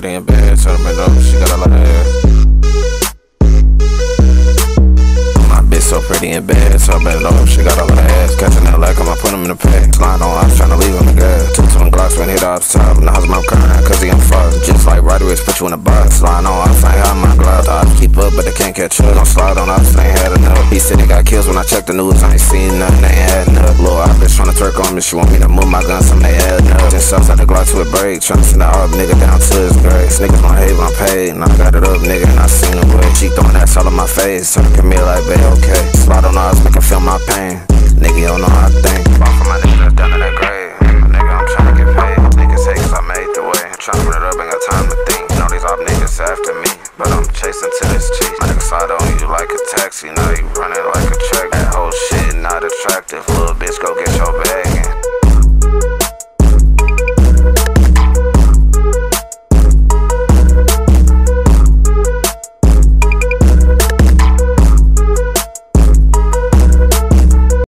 pretty in bed, Turn it up, she got a lot of hair. My bitch so pretty and bad. Turn it up, she got a lot of ass. Catching that like I'ma put him in the pack. Slide on, I'm trying to leave him the gas. Two to them Glocks when hit off the top. Now how's my crying, cause he on fuck. Just like Rodriguez, put you in a box. Slide on, I ain't flying my gloves. I keep up, but they can't catch up. Don't slide on, I ain't had enough. He said he got kills when I checked the news. I ain't seen nothing, they ain't had enough. Little I bitch trying to twerk on me, she want me to my gun, some they add up. Then subs out the Glock to a break. Tryna send the ARP nigga down to his grave. Niggas gon' hate when I'm paid. And I got it up, nigga, and I seen the way. She throwing that all in my face. Turn to me like, babe, okay. Slide on eyes, make him feel my pain. Nigga, you don't know how I think. Fall for my nigga that's down in that grave. Nigga, I'm tryna get paid. Niggas hate cause I made the way. I'm tryna run it up, ain't got time to think. Know these op niggas after me. But I'm chasing to this cheese. My nigga slide on you like a taxi. Now you running like a track.